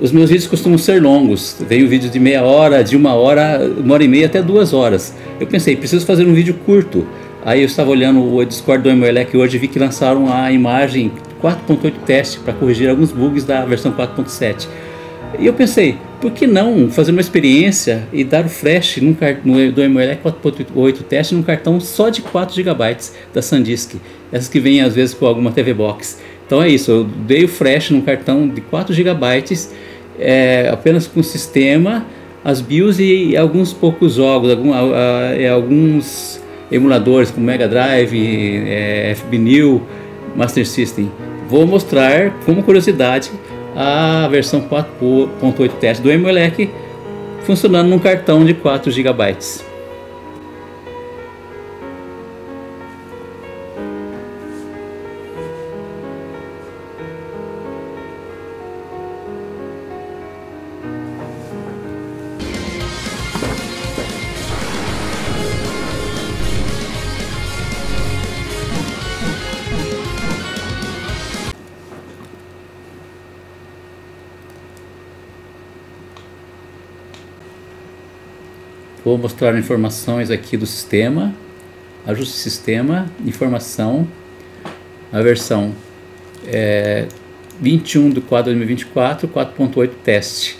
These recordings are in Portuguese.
Os meus vídeos costumam ser longos, tenho vídeos de meia hora, de uma hora, uma hora e meia até duas horas. Eu pensei, preciso fazer um vídeo curto. Aí eu estava olhando o Discord do Emuelec hoje e vi que lançaram a imagem 4.8 teste para corrigir alguns bugs da versão 4.7. E eu pensei, por que não fazer uma experiência e dar o flash num, no, do Emuelec 4.8 teste num cartão só de 4 GB da SanDisk, essas que vêm às vezes com alguma TV Box. Então é isso, eu dei o flash num cartão de 4 GB é, apenas com o sistema, as BIOS e, alguns poucos jogos, algum, a, a, alguns emuladores como Mega Drive, é, FB New, Master System. Vou mostrar como curiosidade a versão 4.8 teste do Emulec funcionando num cartão de 4 GB. Vou mostrar informações aqui do sistema, ajuste sistema, informação, a versão é, 21 do quadro 2024, 4.8 teste.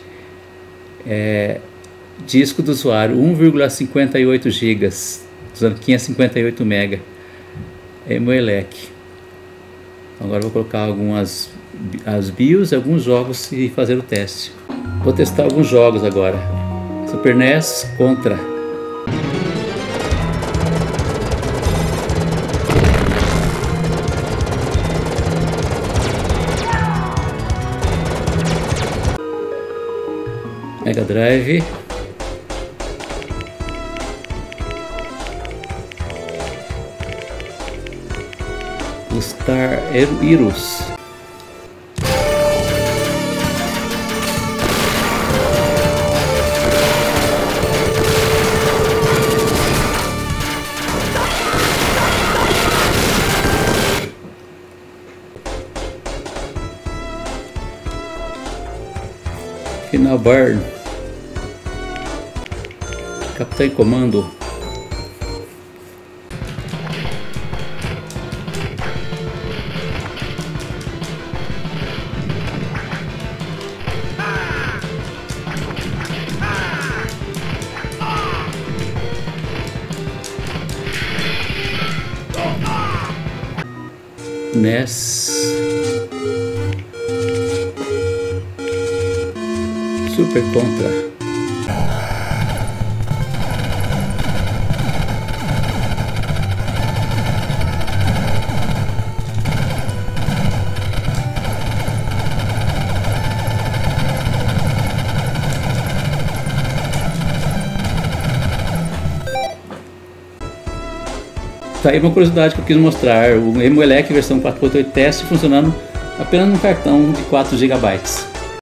É, disco do usuário 1,58 GB, usando 558 MB. Emuelec. Então agora vou colocar algumas as BIOS, alguns jogos e fazer o teste. Vou testar alguns jogos agora. Super NES contra. Mega Drive. Star Heroes Final Burn. Capitão em comando. NES super contra. Tá aí uma curiosidade que eu quis mostrar, o Emuelec versão 4.8 teste funcionando apenas num cartão de 4 GB.